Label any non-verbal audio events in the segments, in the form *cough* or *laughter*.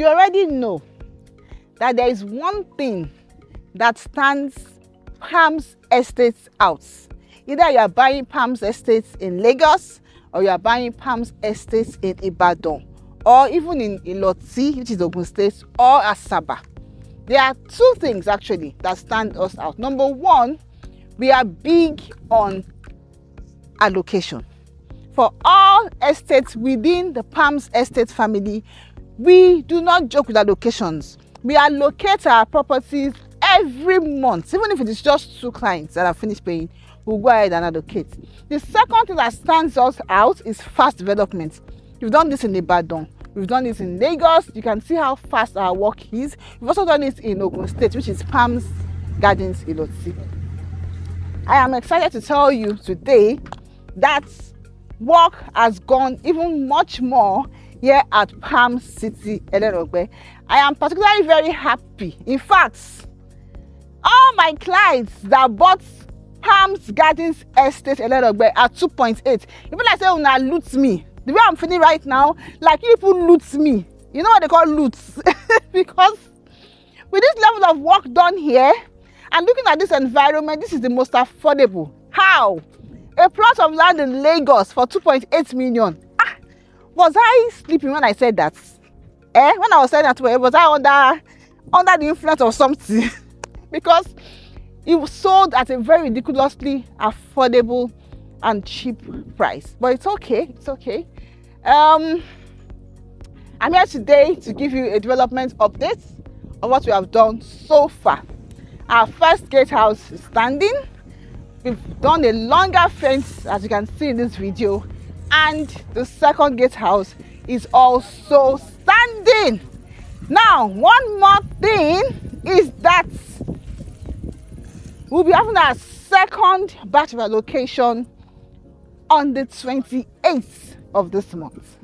you already know that there is one thing that stands Palms Estates out. Either you are buying Palms Estates in Lagos or you are buying Palms Estates in Ibadan or even in Iloti, which is Ogun State, or Asaba. There are two things actually that stand us out. Number one, we are big on allocation. For all estates within the Palms Estate family, we do not joke with allocations. We allocate our properties every month, even if it is just two clients that have finished paying, we'll go ahead and allocate. The second thing that stands us out is fast development. We've done this in Ibadan, we've done this in Lagos. You can see how fast our work is. We've also done it in Ogun State, which is Palms Gardens Iloti. I am excited to tell you today that work has gone even much more here at Palm City, Elenogbe. I am particularly very happy. In fact, all my clients that bought Palms Gardens Estate Elenogbe at 2.8, even like say una loot me, the way I'm feeling right now, like people loot me. You know what they call loot? *laughs* because with this level of work done here, and looking at this environment, this is the most affordable. How? A plot of land in Lagos for 2.8 million. Was I sleeping when I said that? Eh? When I was saying that, was I under under the influence of something? *laughs* because it was sold at a very ridiculously affordable and cheap price. But it's okay. It's okay. Um, I'm here today to give you a development update on what we have done so far. Our first gatehouse is standing. We've done a longer fence as you can see in this video and the second gatehouse is also standing. Now one more thing is that we'll be having our second batch of allocation on the 28th of this month.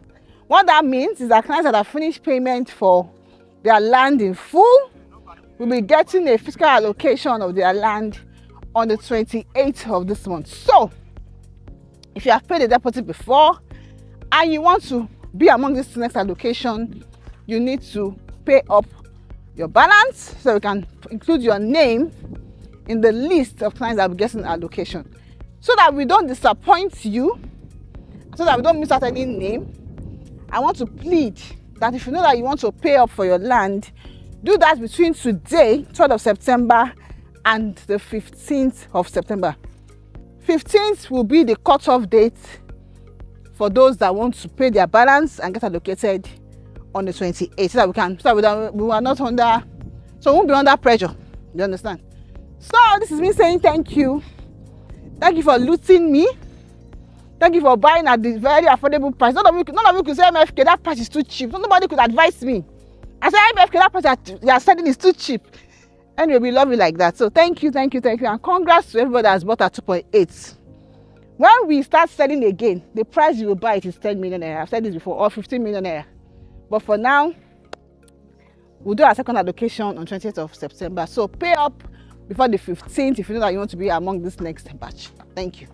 What that means is that clients that have finished payment for their land in full will be getting a fiscal allocation of their land on the 28th of this month. So, if you have paid a deposit before and you want to be among this next allocation, you need to pay up your balance so you can include your name in the list of clients that will get an allocation. So that we don't disappoint you so that we don't miss out any name i want to plead that if you know that you want to pay up for your land do that between today 12th of september and the 15th of september 15th will be the cutoff date for those that want to pay their balance and get allocated on the 28th so that we can so that we, are not under so we won't be under pressure you understand? So this is me saying thank you. Thank you for looting me. Thank you for buying at the very affordable price. None of you none of you could say mfk that price is too cheap. Nobody could advise me. I said mfk that price you are selling is too cheap anyway we love you like that. So thank you thank you thank you. And congrats to everybody that has bought at 2.8 when we start selling again the price you will buy it is 10 million naira. I've said this before or 15 million naira. But for now we'll do our second allocation on 20th of september. So pay up before the 15th if you know that you want to be among this next batch. Thank you